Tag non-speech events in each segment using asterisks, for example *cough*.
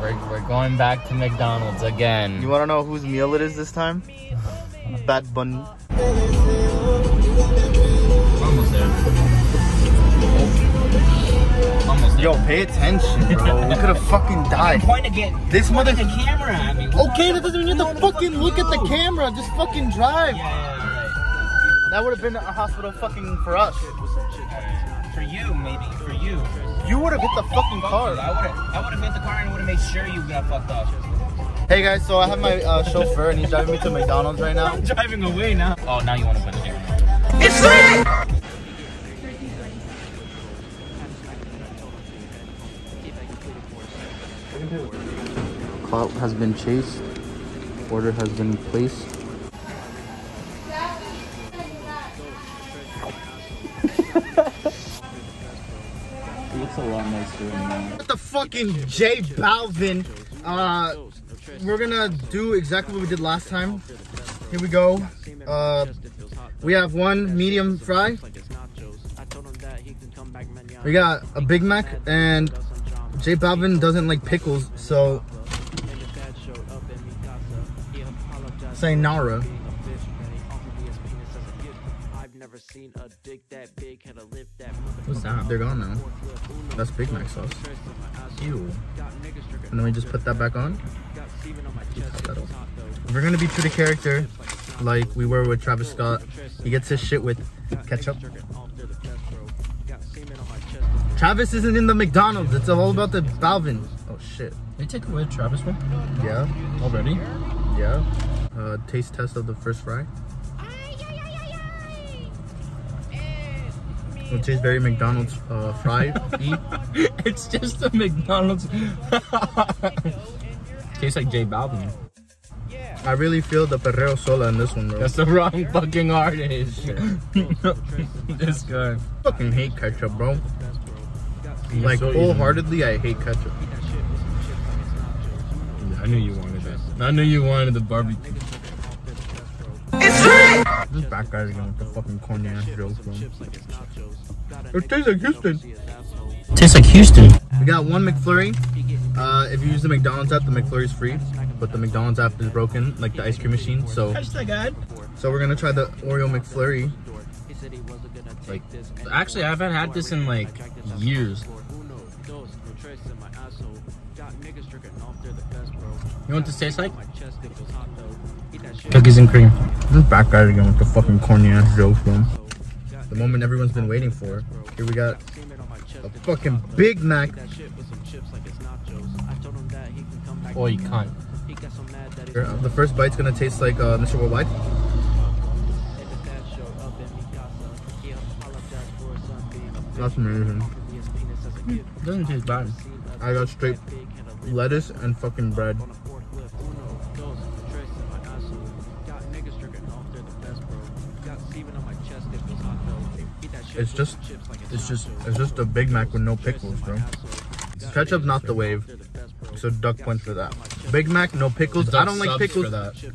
We're, we're going back to McDonald's again. You want to know whose meal it is this time? *laughs* Bad Bunny. Almost there. Almost there. Yo, pay attention, bro. *laughs* we could have fucking died. Point get This mother. the camera at me. Okay, that doesn't mean you have to fucking look at the camera. Just fucking drive. Yeah, That would have been a hospital fucking for us. For you, maybe. For you. You would have hit the fucking car. I would have I would have hit the car and would have made sure you got fucked up. Hey guys, so I have my uh, chauffeur and he's driving me to McDonald's right now. *laughs* I'm driving away now. Oh, now you want to put the camera. Clout has been chased. Order has been placed. It looks a lot nicer now. What the fucking J Balvin? Uh, we're gonna do exactly what we did last time. Here we go. Uh, we have one medium fry. We got a Big Mac and J Balvin doesn't like pickles, so sayonara. What's that? They're gone now. That's Big Mac sauce. Ew. And then we just put that back on. That off. We're gonna be true to character, like we were with Travis Scott. He gets his shit with ketchup. Travis isn't in the McDonald's. It's all about the Balvin. Oh shit. They take away Travis one Yeah. already? Yeah. Uh, taste test of the first fry. It tastes very McDonald's uh, fry. *laughs* it's just a McDonald's. *laughs* Tastes like J Balvin. I really feel the Perreo Sola in this one, bro. That's the wrong fucking artist. *laughs* this guy. fucking hate ketchup, bro. Like so wholeheartedly, I hate ketchup. I knew you wanted that. I knew you wanted the barbecue. This back guy's going with the fucking corny ass jokes, bro. It tastes like Houston. Tastes like Houston. We got one McFlurry. Uh, if you use the McDonald's app, the McFlurry's free, but the McDonald's app is broken, like the ice cream machine. So, so we're gonna try the Oreo McFlurry. Like, actually, I haven't had this in like years. You know what this tastes like? Cookies and cream. This back guy again with the fucking corny ass jokes, bro. The moment everyone's been waiting for. Here we got a fucking Big Mac. Oh, you can't. The first bite's gonna taste like uh, Mr. Worldwide. That's amazing. doesn't taste bad. I got straight lettuce and fucking bread. It's just, it's just, it's just a Big Mac with no pickles, bro. Ketchup's not the wave, so duck point for that. Big Mac, no pickles. I don't like pickles.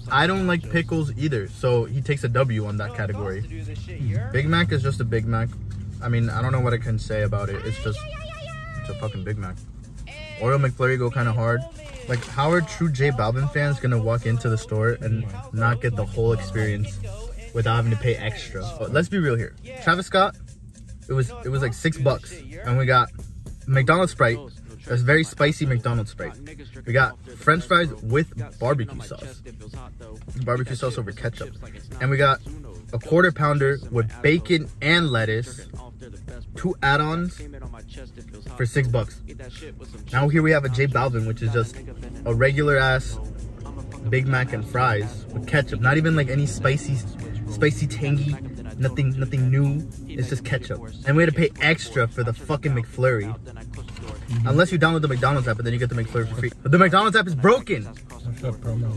I don't like pickles either, so he takes a W on that category. Big Mac is just a Big Mac. I mean, I don't know what I can say about it. It's just, it's a fucking Big Mac. Oreo McFlurry go kind of hard. Like, how are true J Balvin fans gonna walk into the store and not get the whole experience without having to pay extra? But let's be real here. Travis Scott, it was it was like six bucks, and we got McDonald's Sprite. That's very spicy McDonald's Sprite. We got French fries with barbecue sauce, barbecue sauce over ketchup, and we got a quarter pounder with bacon and lettuce, two add-ons for six bucks. Now here we have a J Balvin, which is just a regular ass Big Mac and fries with ketchup. Not even like any spicy, spicy tangy, nothing, nothing new. It's just ketchup. And we had to pay extra for the fucking McFlurry. Unless you download the McDonald's app, and then you get the McFlurry for free. But the McDonald's app is broken.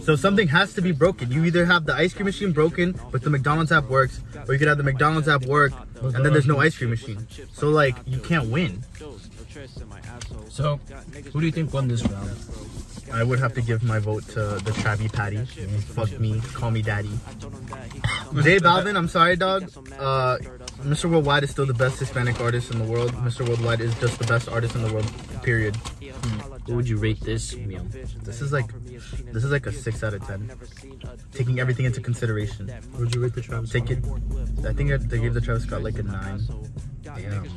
So something has to be broken. You either have the ice cream machine broken, but the McDonald's app works, or you could have the McDonald's app work, and then there's no ice cream machine. So like, you can't win. So, who do you think won this round? I would have to give my vote to the Travi Patty. Fuck me, call me daddy. J Balvin, I'm sorry, dog. Uh, Mr. Worldwide is still the best Hispanic artist in the world. Mr. Worldwide is just the best artist in the world. Period. What would you rate this meal? This is like this is like a six out of ten. Taking everything into consideration. What would you rate the Travis? Take it. I think they gave the Travis Scott like a nine. Damn.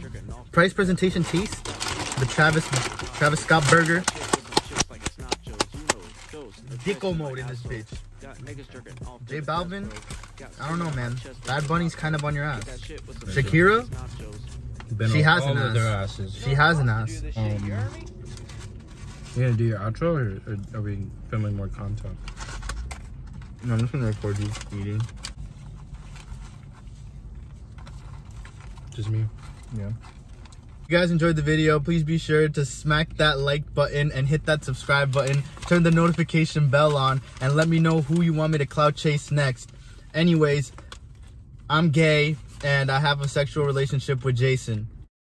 Price, presentation, taste. The Travis Travis Scott burger. Dicko mode in this bitch. J Balvin. I don't know, man. Bad Bunny's kind of on your ass. Shakira. She has an ass. She has an ass. Um, you gonna do your outro or, or are we filming more content? No, I'm just gonna record you eating. Just me. Yeah. If you guys enjoyed the video, please be sure to smack that like button and hit that subscribe button. Turn the notification bell on and let me know who you want me to clout chase next. Anyways, I'm gay and I have a sexual relationship with Jason.